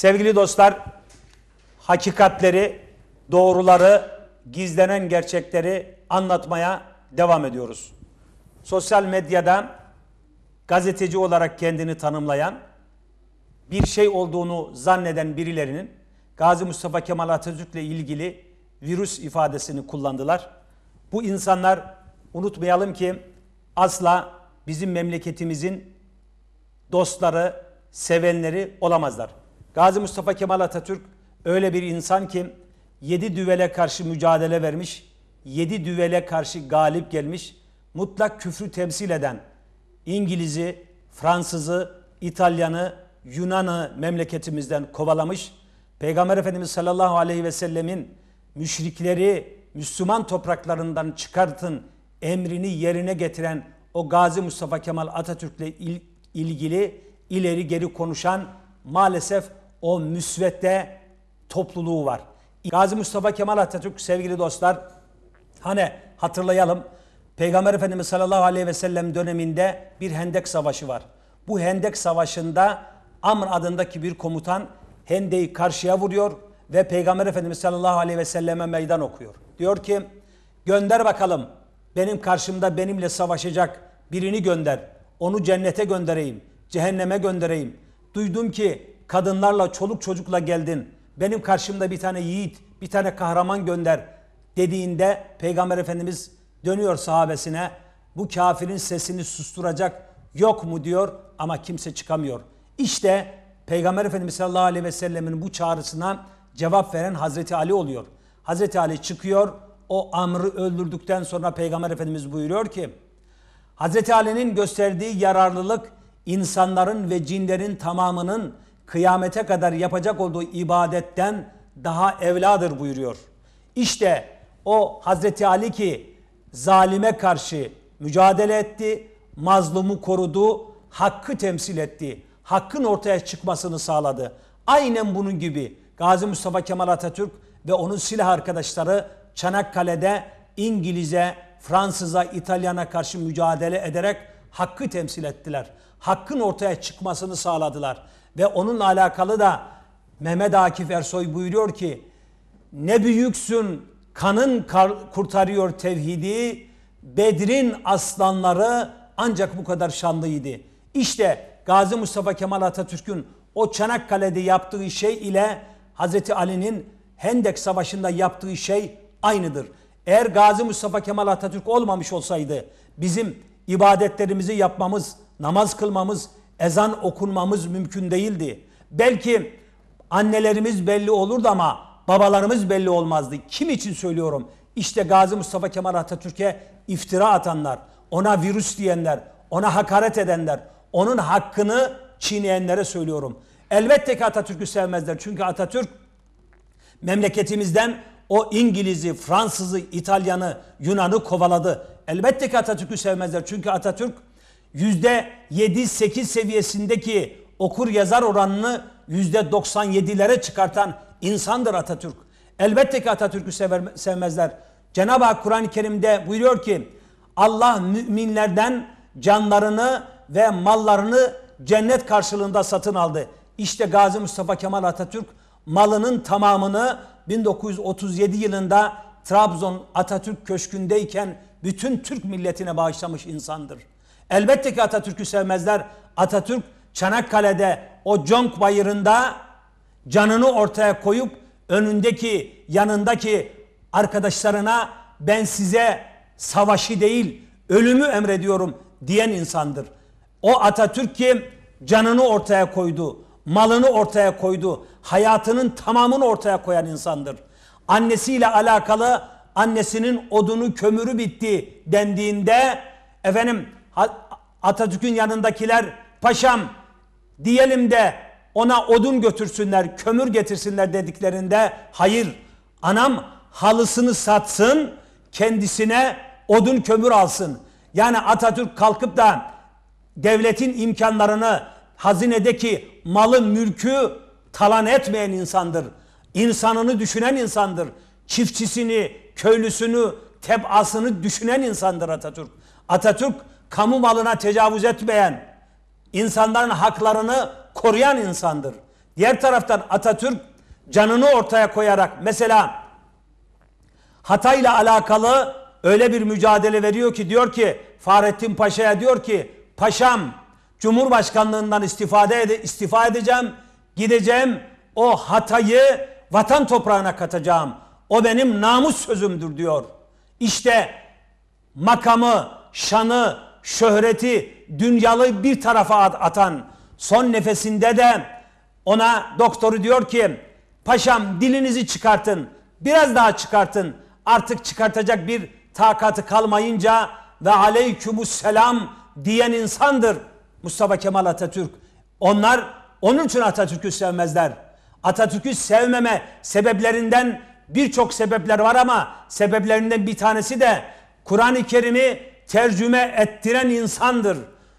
Sevgili dostlar, hakikatleri, doğruları, gizlenen gerçekleri anlatmaya devam ediyoruz. Sosyal medyada gazeteci olarak kendini tanımlayan, bir şey olduğunu zanneden birilerinin Gazi Mustafa Kemal Atatürk'le ilgili virüs ifadesini kullandılar. Bu insanlar unutmayalım ki asla bizim memleketimizin dostları, sevenleri olamazlar. Gazi Mustafa Kemal Atatürk öyle bir insan ki yedi düvele karşı mücadele vermiş, yedi düvele karşı galip gelmiş, mutlak küfrü temsil eden İngiliz'i, Fransız'ı, İtalyan'ı, Yunan'ı memleketimizden kovalamış. Peygamber Efendimiz sallallahu aleyhi ve sellemin müşrikleri Müslüman topraklarından çıkartın emrini yerine getiren o Gazi Mustafa Kemal Atatürk'le il, ilgili ileri geri konuşan maalesef o müsvedde topluluğu var. Gazi Mustafa Kemal Atatürk sevgili dostlar hani hatırlayalım Peygamber Efendimiz sallallahu aleyhi ve sellem döneminde bir Hendek Savaşı var. Bu Hendek Savaşı'nda Amr adındaki bir komutan Hendek'i karşıya vuruyor ve Peygamber Efendimiz sallallahu aleyhi ve selleme meydan okuyor. Diyor ki gönder bakalım benim karşımda benimle savaşacak birini gönder. Onu cennete göndereyim, cehenneme göndereyim. Duydum ki kadınlarla, çoluk çocukla geldin. Benim karşımda bir tane yiğit, bir tane kahraman gönder dediğinde Peygamber Efendimiz dönüyor sahabesine. Bu kafirin sesini susturacak yok mu diyor ama kimse çıkamıyor. İşte Peygamber Efendimiz sallallahu aleyhi ve sellemin bu çağrısına cevap veren Hazreti Ali oluyor. Hazreti Ali çıkıyor. O amrı öldürdükten sonra Peygamber Efendimiz buyuruyor ki Hazreti Ali'nin gösterdiği yararlılık insanların ve cinlerin tamamının kıyamete kadar yapacak olduğu ibadetten daha evladır buyuruyor. İşte o Hazreti Ali ki zalime karşı mücadele etti, mazlumu korudu, hakkı temsil etti, hakkın ortaya çıkmasını sağladı. Aynen bunun gibi Gazi Mustafa Kemal Atatürk ve onun silah arkadaşları Çanakkale'de İngiliz'e, Fransız'a, İtalyan'a karşı mücadele ederek hakkı temsil ettiler. Hakkın ortaya çıkmasını sağladılar. Ve onunla alakalı da Mehmet Akif Ersoy buyuruyor ki ne büyüksün kanın kurtarıyor tevhidi Bedir'in aslanları ancak bu kadar şanlıydı. İşte Gazi Mustafa Kemal Atatürk'ün o Çanakkale'de yaptığı şey ile Hazreti Ali'nin Hendek Savaşı'nda yaptığı şey aynıdır. Eğer Gazi Mustafa Kemal Atatürk olmamış olsaydı bizim ibadetlerimizi yapmamız, namaz kılmamız, ezan okunmamız mümkün değildi. Belki annelerimiz belli olurdu ama babalarımız belli olmazdı. Kim için söylüyorum? İşte Gazi Mustafa Kemal Atatürk'e iftira atanlar, ona virüs diyenler, ona hakaret edenler, onun hakkını çiğneyenlere söylüyorum. Elbette ki Atatürk'ü sevmezler. Çünkü Atatürk memleketimizden o İngiliz'i, Fransız'ı, İtalyan'ı, Yunan'ı kovaladı. Elbette ki Atatürk'ü sevmezler. Çünkü Atatürk 7-8 seviyesindeki okur yazar oranını yüzde 97'lere çıkartan insandır Atatürk. Elbette ki Atatürk'ü sever, sevmezler. Cenab-ı Hak Kur'an-ı Kerim'de buyuruyor ki Allah müminlerden canlarını ve mallarını cennet karşılığında satın aldı. İşte Gazi Mustafa Kemal Atatürk malının tamamını 1937 yılında Trabzon Atatürk Köşkü'ndeyken bütün Türk milletine bağışlamış insandır. Elbette ki Atatürk'ü sevmezler. Atatürk Çanakkale'de o Conk Bayırı'nda canını ortaya koyup önündeki yanındaki arkadaşlarına ben size savaşı değil ölümü emrediyorum diyen insandır. O Atatürk ki canını ortaya koydu, malını ortaya koydu, hayatının tamamını ortaya koyan insandır. Annesiyle alakalı annesinin odunu kömürü bitti dendiğinde efendim Atatürk'ün yanındakiler paşam diyelim de ona odun götürsünler, kömür getirsinler dediklerinde hayır anam halısını satsın kendisine odun kömür alsın. Yani Atatürk kalkıp da devletin imkanlarını hazinedeki malı mülkü talan etmeyen insandır. İnsanını düşünen insandır. Çiftçisini, köylüsünü, tebasını düşünen insandır Atatürk. Atatürk kamu malına tecavüz etmeyen, insanların haklarını koruyan insandır. Diğer taraftan Atatürk canını ortaya koyarak mesela Hatay'la alakalı öyle bir mücadele veriyor ki diyor ki Fahrettin Paşa'ya diyor ki paşam Cumhurbaşkanlığından istifade ede, istifa edeceğim gideceğim o Hatay'ı vatan toprağına katacağım. O benim namus sözümdür diyor. İşte makamı, şanı, şöhreti, dünyalı bir tarafa atan son nefesinde de ona doktoru diyor ki paşam dilinizi çıkartın biraz daha çıkartın artık çıkartacak bir takatı kalmayınca ve aleykümüsselam diyen insandır Mustafa Kemal Atatürk. Onlar onun için Atatürk'ü sevmezler. Atatürk'ü sevmeme sebeplerinden birçok sebepler var ama sebeplerinden bir tanesi de Kur'an-ı Kerim'i tercüme ettiren insandır.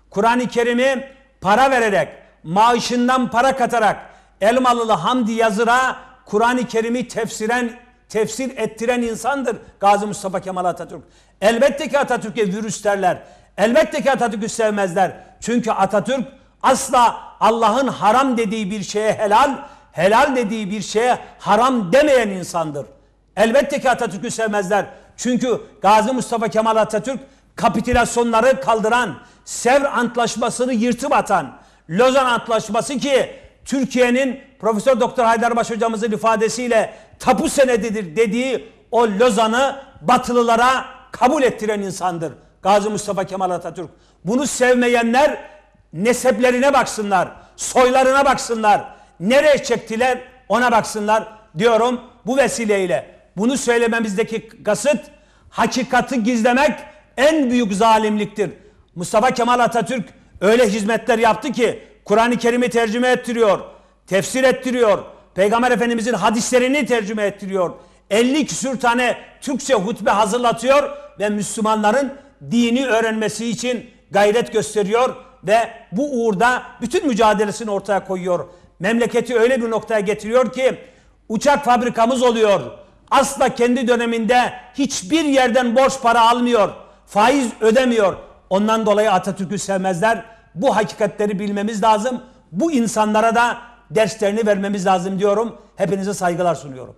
Kur'an-ı Kerim'i para vererek, maaşından para katarak Elmalılı Hamdi Yazır'a Kur'an-ı Kerim'i tefsiren tefsir ettiren insandır Gazi Mustafa Kemal Atatürk. Elbette ki Atatürk'e virüs derler. Elbette ki Atatürk'ü sevmezler. Çünkü Atatürk asla Allah'ın haram dediği bir şeye helal, helal dediği bir şeye haram demeyen insandır. Elbette ki Atatürk'ü sevmezler. Çünkü Gazi Mustafa Kemal Atatürk kapitülasyonları kaldıran, Sevr Antlaşması'nı yırtıp atan, Lozan Antlaşması ki Türkiye'nin Profesör Doktor Haydarbaş hocamızın ifadesiyle tapu senedidir dediği o Lozan'ı Batılılara kabul ettiren insandır. Gazi Mustafa Kemal Atatürk. Bunu sevmeyenler neseplerine baksınlar, soylarına baksınlar. Nereye çektiler ona baksınlar diyorum bu vesileyle. Bunu söylememizdeki kasıt hakikati gizlemek en büyük zalimliktir. Mustafa Kemal Atatürk öyle hizmetler yaptı ki Kur'an-ı Kerim'i tercüme ettiriyor, tefsir ettiriyor, Peygamber Efendimizin hadislerini tercüme ettiriyor. 50 küsür tane Türkçe hutbe hazırlatıyor ve Müslümanların dini öğrenmesi için gayret gösteriyor ve bu uğurda bütün mücadelesini ortaya koyuyor. Memleketi öyle bir noktaya getiriyor ki uçak fabrikamız oluyor. Asla kendi döneminde hiçbir yerden borç para almıyor. Faiz ödemiyor. Ondan dolayı Atatürk'ü sevmezler. Bu hakikatleri bilmemiz lazım. Bu insanlara da derslerini vermemiz lazım diyorum. Hepinize saygılar sunuyorum.